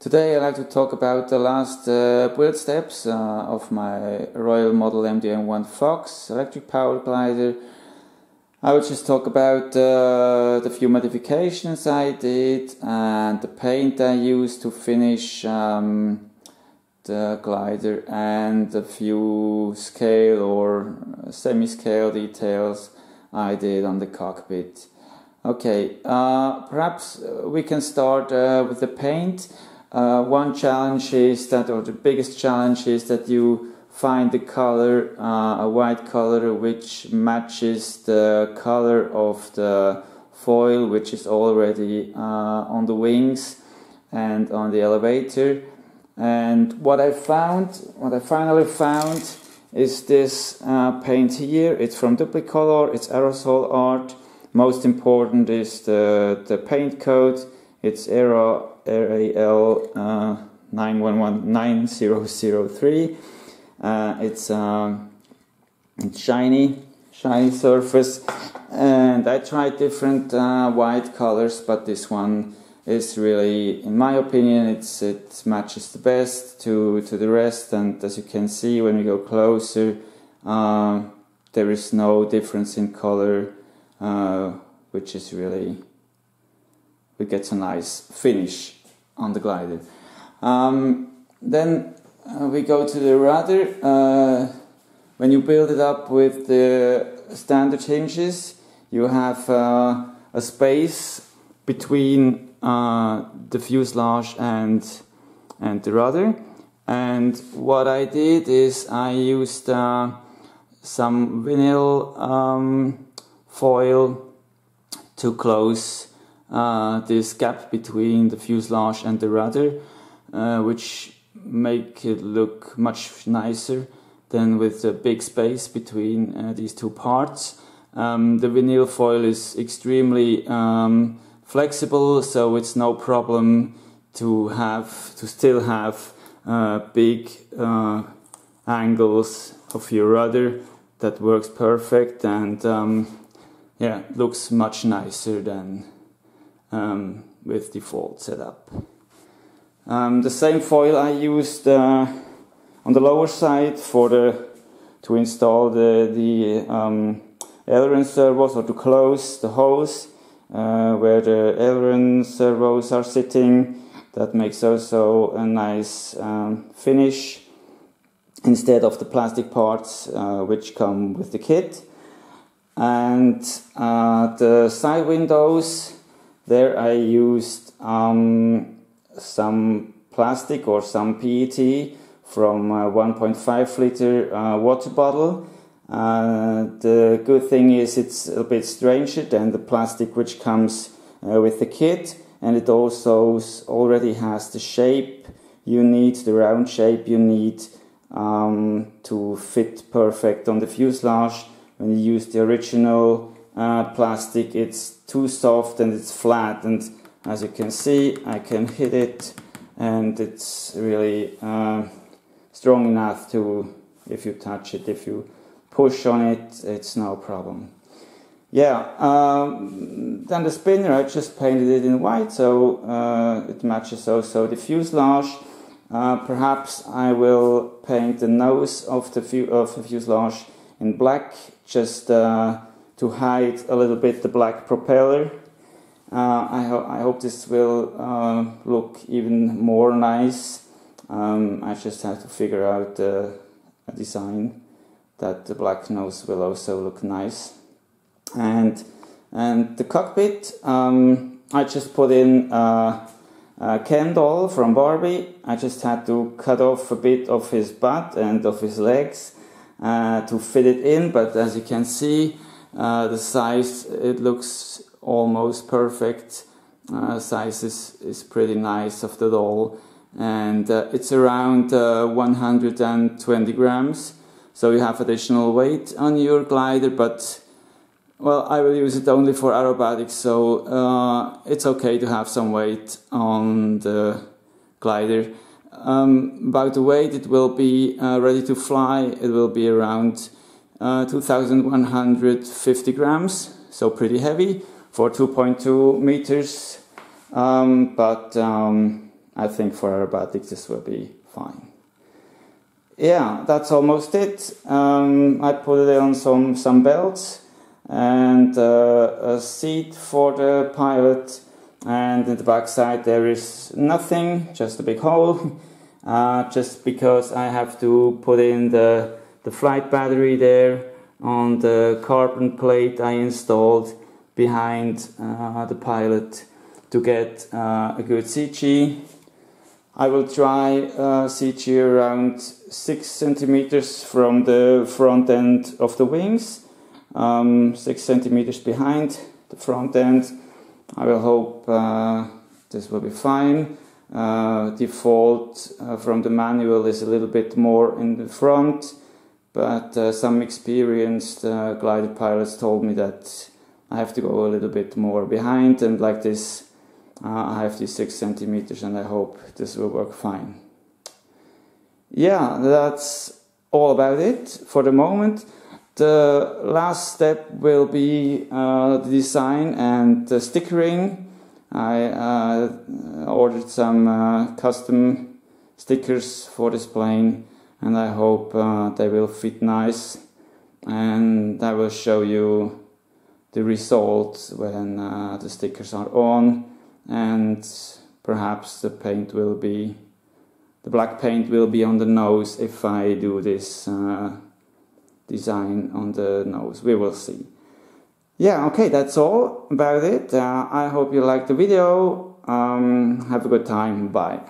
Today I'd like to talk about the last uh, build steps uh, of my Royal Model MDM1 Fox electric power glider. I will just talk about uh, the few modifications I did and the paint I used to finish um, the glider and a few scale or semi-scale details I did on the cockpit. Okay, uh, perhaps we can start uh, with the paint. Uh, one challenge is that, or the biggest challenge is that you find the color, uh, a white color which matches the color of the foil which is already uh, on the wings and on the elevator. And what I found, what I finally found is this uh, paint here. It's from Duplicolor, it's aerosol art. Most important is the, the paint code. It's Era RAL uh, 9119003. Uh, it's, uh, it's shiny, shiny surface, and I tried different uh, white colors, but this one is really, in my opinion, it's it matches the best to to the rest. And as you can see, when we go closer, uh, there is no difference in color, uh, which is really we get a nice finish on the glider. Um, then uh, we go to the rudder. Uh, when you build it up with the standard hinges, you have uh, a space between uh, the fuselage and and the rudder. And what I did is I used uh, some vinyl um, foil to close uh, this gap between the fuselage and the rudder, uh, which make it look much nicer than with the big space between uh, these two parts. Um, the vinyl foil is extremely um, flexible, so it's no problem to have to still have uh, big uh, angles of your rudder that works perfect and um, yeah looks much nicer than um, with default setup. Um, the same foil I used uh, on the lower side for the to install the the um, aileron servos or to close the hose uh, where the aileron servos are sitting. That makes also a nice um, finish instead of the plastic parts uh, which come with the kit. And uh, the side windows there I used um, some plastic or some PET from a 1.5 liter uh, water bottle. Uh, the good thing is it's a bit stranger than the plastic which comes uh, with the kit and it also already has the shape you need, the round shape you need um, to fit perfect on the fuselage. When you use the original uh, plastic, it's too soft and it's flat. And as you can see I can hit it. And it's really uh, strong enough to if you touch it if you push on it it's no problem. Yeah um, then the spinner I just painted it in white so uh, it matches also the fuselage. Uh, perhaps I will paint the nose of the, fu of the fuselage in black just uh, to hide a little bit the black propeller. Uh, I, ho I, hope this will uh, look even more nice. Um, I just have to figure out uh, a design that the black nose will also look nice. And and the cockpit, um, I just put in uh, a Ken doll from Barbie. I just had to cut off a bit of his butt and of his legs uh, to fit it in, but as you can see, uh, the size, it looks almost perfect. Uh, size is, is pretty nice of the doll. And uh, it's around uh, 120 grams. So you have additional weight on your glider, but well, I will use it only for aerobatics, so uh, it's okay to have some weight on the glider. Um, about the weight, it will be uh, ready to fly. It will be around uh, 2150 grams, so pretty heavy for 2.2 meters. Um, but um, I think for aerobatics this will be fine. Yeah, that's almost it. Um, I put it on some, some belts and uh, a seat for the pilot and in the back side there is nothing, just a big hole. Uh, just because I have to put in the, the flight battery there on the carbon plate I installed behind uh, the pilot to get uh, a good CG. I will try uh, CG around 6 centimeters from the front end of the wings, um, 6 centimeters behind the front end. I will hope uh, this will be fine. Uh, default uh, from the manual is a little bit more in the front, but uh, some experienced uh, glider pilots told me that I have to go a little bit more behind and like this uh, I have these 6 centimeters and I hope this will work fine. Yeah, that's all about it for the moment. The last step will be uh, the design and the stickering. I uh, ordered some uh, custom stickers for this plane and I hope uh, they will fit nice and I will show you the result when uh, the stickers are on and perhaps the paint will be the black paint will be on the nose if I do this uh, design on the nose. We will see. Yeah okay that's all about it. Uh, I hope you liked the video. Um, have a good time. Bye